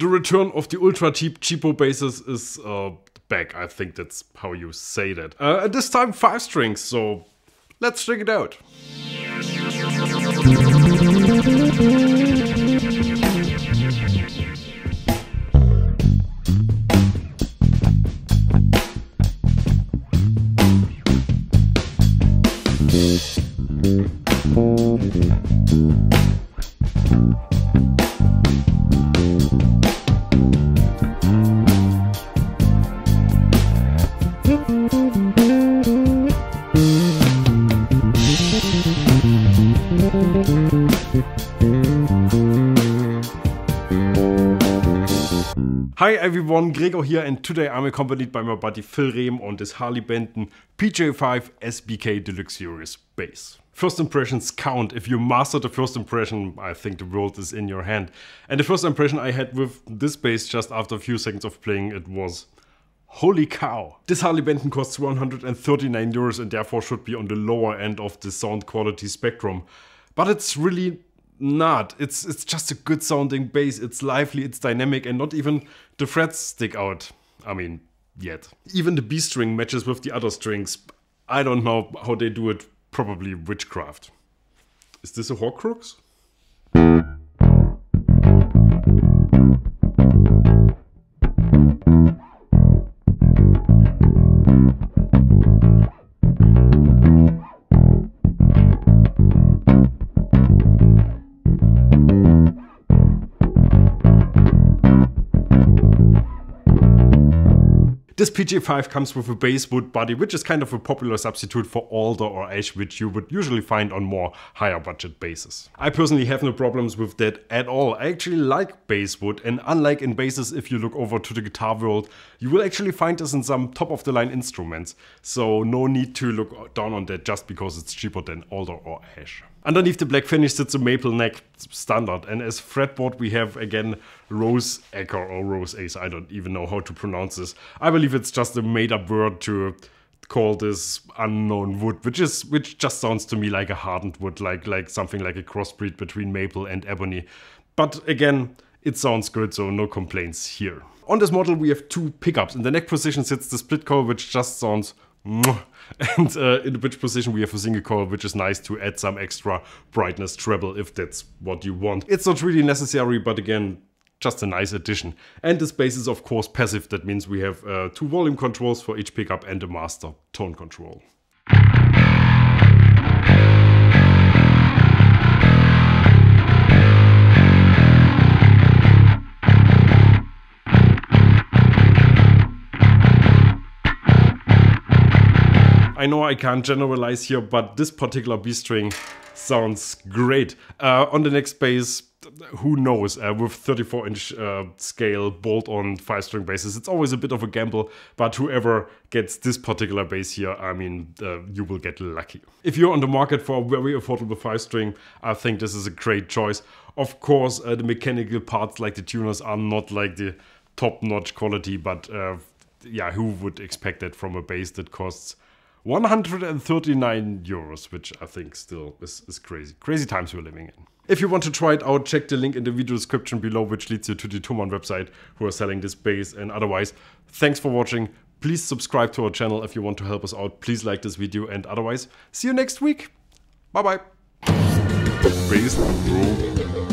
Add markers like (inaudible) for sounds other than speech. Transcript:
The return of the ultra cheap cheapo basses is uh, back. I think that's how you say that. Uh, and this time five strings, so let's check it out. Hi everyone, Gregor here and today I'm accompanied by my buddy Phil Rehm on this Harley Benton PJ5 SBK Deluxe Series bass. First impressions count. If you master the first impression, I think the world is in your hand. And the first impression I had with this bass just after a few seconds of playing it was Holy cow! This Harley Benton costs 139 euros and therefore should be on the lower end of the sound quality spectrum. But it's really not. It's it's just a good sounding bass. It's lively, it's dynamic, and not even the frets stick out. I mean, yet. Even the B string matches with the other strings. I don't know how they do it. Probably witchcraft. Is this a Horcrux? This PJ5 comes with a basswood body, which is kind of a popular substitute for alder or ash, which you would usually find on more higher budget bases. I personally have no problems with that at all. I actually like basswood, and unlike in basses, if you look over to the guitar world, you will actually find this in some top of the line instruments. So no need to look down on that just because it's cheaper than alder or ash. Underneath the black finish sits a maple neck standard and as fretboard we have again rose acre or rose ace, I don't even know how to pronounce this. I believe it's just a made up word to call this unknown wood, which is which just sounds to me like a hardened wood, like like something like a crossbreed between maple and ebony. But again, it sounds good, so no complaints here. On this model we have two pickups. In the neck position sits the split coil, which just sounds (laughs) and uh, in the pitch position we have a single coil which is nice to add some extra brightness treble if that's what you want. It's not really necessary but again just a nice addition. And this bass is of course passive that means we have uh, two volume controls for each pickup and a master tone control. I know I can't generalize here, but this particular B string sounds great. Uh, on the next bass, who knows, uh, with 34 inch uh, scale bolt on 5 string basses, it's always a bit of a gamble, but whoever gets this particular bass here, I mean, uh, you will get lucky. If you're on the market for a very affordable 5 string, I think this is a great choice. Of course, uh, the mechanical parts like the tuners are not like the top notch quality, but uh, yeah, who would expect that from a bass that costs 139 euros, which I think still is, is crazy. Crazy times we're living in. If you want to try it out, check the link in the video description below, which leads you to the Thomann website who are selling this bass. And otherwise, thanks for watching. Please subscribe to our channel if you want to help us out. Please like this video and otherwise, see you next week. Bye bye. Bass